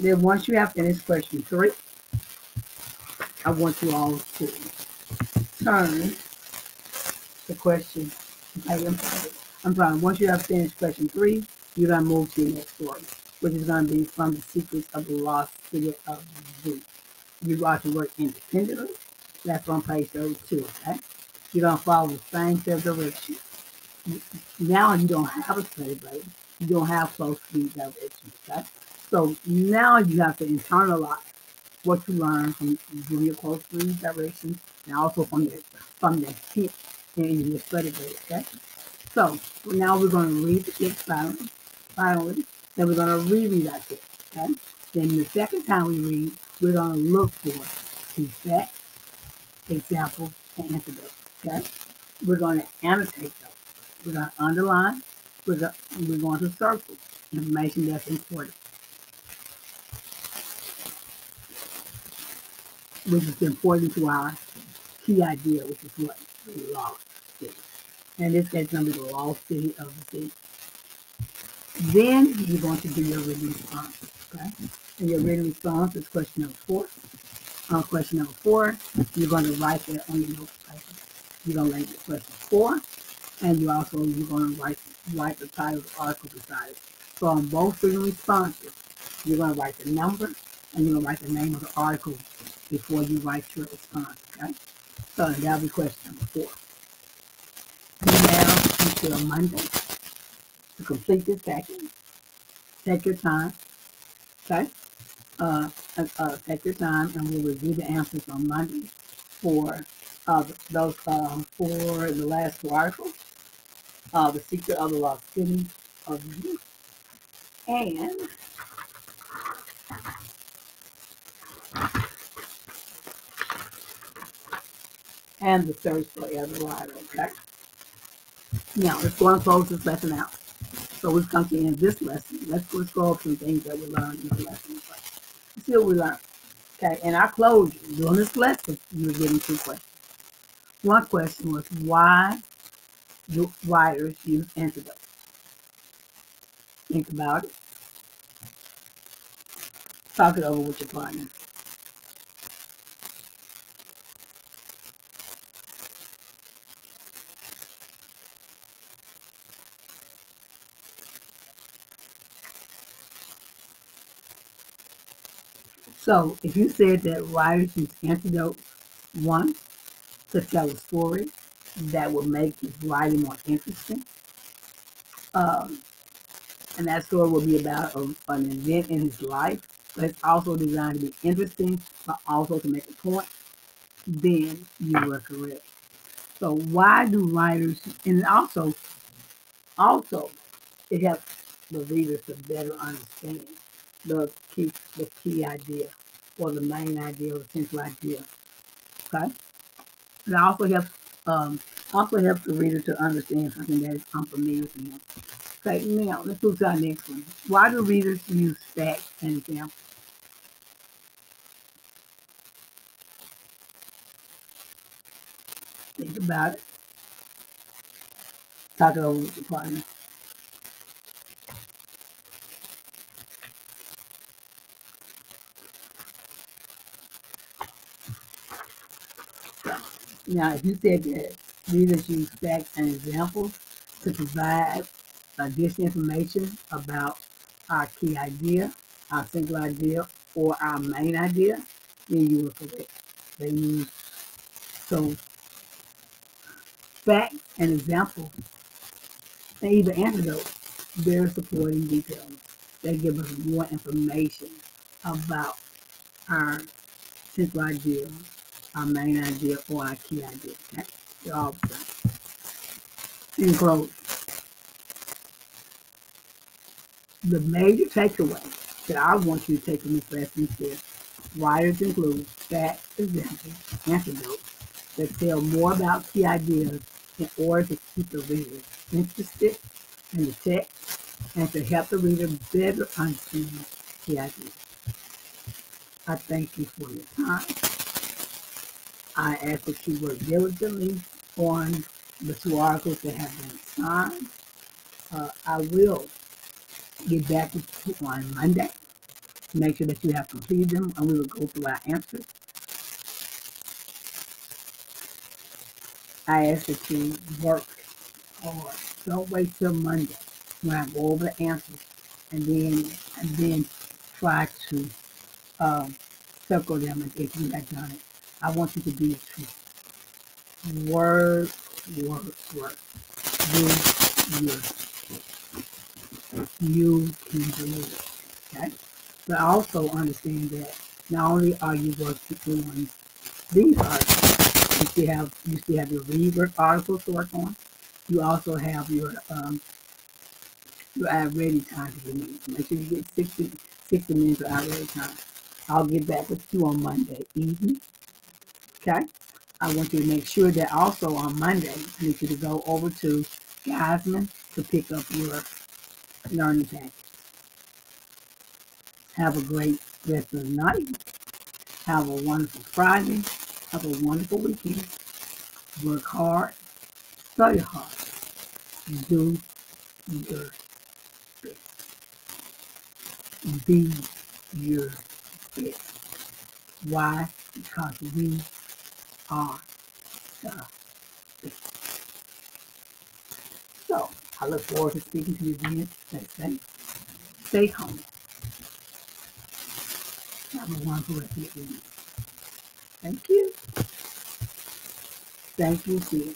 Then once you have finished question three, I want you all to turn the question. I'm sorry. I'm sorry. Once you have finished question three, you're gonna move to your next story, which is gonna be from the secrets of the lost city of Z. You got to work independently. That's on page 32, okay? You're gonna follow the same set of directions. Now you don't have a study blade. You don't have close read directions, okay? So now you have to internalize what you learn from your close read directions and also from the from the hint in your study blade, okay? So now we're going to read the finally, finally. Then we're going to reread our text, okay? Then the second time we read, we're going to look for key facts, examples, and antidotes, okay? We're going to annotate those. We're going to underline. We're going, we're going to circle information that's important. Which is important to our key idea, which is what the lost city. And this gets under the lost city of the sea. Then you're going to do your written response. Okay? And your written response is question number four. On uh, question number four, you're going to write that on your note. You're going to write question four, and you also you're going to write write the title of the article beside it. So on both written responses, you're going to write the number and you're going to write the name of the article before you write your response. Okay. So that'll be question number four. Now until Monday to complete this packet. Take your time. Okay. Uh, uh, uh, take your time, and we'll review the answers on Monday for uh, those uh, for the last two articles. Uh, the secret of the lost city of youth, and and the search for El Dorado. Okay. Now let's go and close this lesson out. So we've come to end this lesson. Let's, let's go over some things that we learned in the lesson. Let's see what we learned. Okay, and I closed during this lesson, you were getting two questions. One question was why do writers use antidotes? Think about it. Talk it over with your partner. So if you said that writers use antidotes, one, to tell a story that will make his writing more interesting, um, and that story will be about a, an event in his life, but it's also designed to be interesting, but also to make a point, then you were correct. So why do writers, and also, also, it helps the readers to better understand the key, the key idea or the main idea or the central idea. Okay? It also helps um, also helps the reader to understand something that is unfamiliar to them. Okay, now let's move to our next one. Why do readers use facts and examples? Think about it. Talk it over with your partner. Now, if you said that readers use facts and examples to provide additional information about our key idea, our single idea, or our main idea, then you were correct. They use so facts and examples and even antidotes, they're supporting details. They give us more information about our central idea our main idea or our key idea. Okay? They're all the major takeaway that I want you to take from this lesson is writers include facts, examples, anecdotes that tell more about key ideas in order to keep the reader interested in the text and to help the reader better understand the ideas. I thank you for your time. I ask that you work diligently on the two articles that have been signed. Uh, I will get back with you on Monday to make sure that you have completed them and we will go through our answers. I ask that you work hard. Don't wait till Monday when I go over the answers and then and then try to um, circle them and if you have done it. I want you to be true. Word, word, word. Do your You can do it. Okay? But also understand that not only are you working on these articles, you still have you still have your ReadWorks articles to work on. You also have your um, your i-Ready time to your meetings. Make sure you get 60, 60 minutes of i-Ready time. I'll get back with you on Monday evening. Okay? I want you to make sure that also on Monday, I need you to go over to Gasman to pick up your learning package. Have a great rest of the night. Have a wonderful Friday. Have a wonderful weekend. Work hard. Study hard. Do your best. Be your best. Why? Because we So, I look forward to speaking to you again. Stay safe. Stay home. Have a wonderful rest of your evening. Thank you. Thank you, dear.